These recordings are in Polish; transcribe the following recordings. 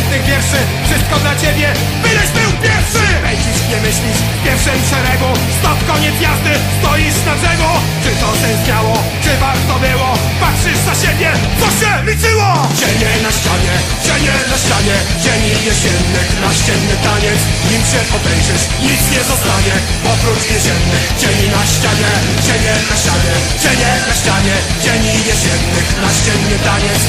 pięknych wierszy Wszystko dla ciebie, byleś był pierwszy. Pędzisz, nie myślisz, w pierwszym szeregu. Stop, koniec jazdy, stoisz na brzegu. Czy to sens miało, czy warto było? Patrzysz za siebie, co się liczyło? Cienie na ścianie, cienie na ścianie. Cieni jesiennych, naścienny taniec. Nim się obejrzysz, nic nie zostanie. Oprócz jesiennych, cieni na ścianie. Cienie na ścianie, cienie na ścianie. Cieni jesiennych, naścienny taniec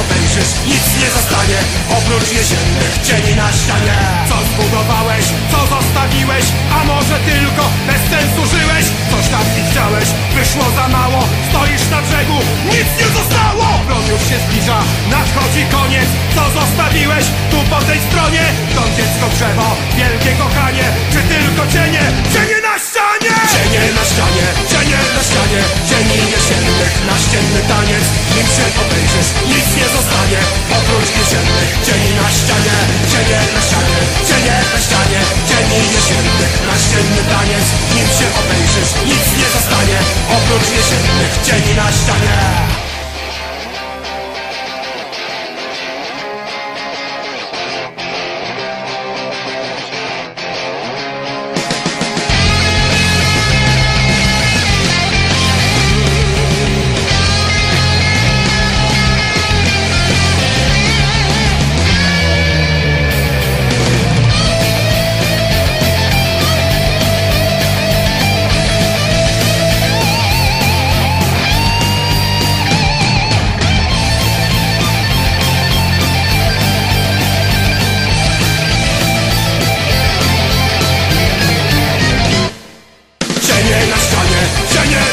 obejrzysz, nic nie zostanie. Oprócz jesiennych, cieni na ścianie. Co zbudowałeś, co zostawiłeś A może tylko bez sensu żyłeś? Coś tam i chciałeś, wyszło za mało Stoisz na brzegu, nic nie zostało! Prom już się zbliża, nadchodzi koniec. Co zostawiłeś tu po tej stronie? To dziecko drzewo, wielkie kochanie Czy tylko cienie, Cienie na ścianie, cienie na ścianie Oprócz jesiennych, cieni na ścianie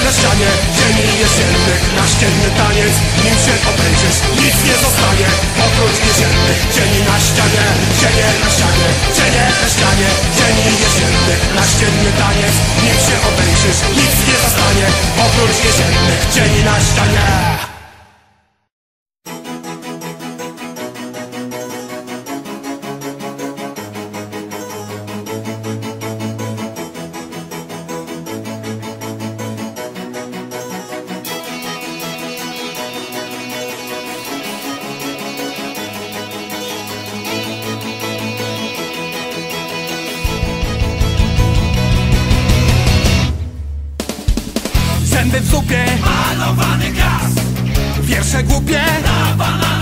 na ścianie. Cieni jesiennych, naścienny taniec. Nim się obejrzysz, nic nie zostanie. Oprócz jesiennych, cieni na ścianie. Cienie na ścianie, cienie na ścianie. Cieni jesiennych, naścienny taniec. Nim się obejrzysz, nic nie zostanie. Oprócz jesiennych, cieni na ścianie Wiersze głupie. Na czas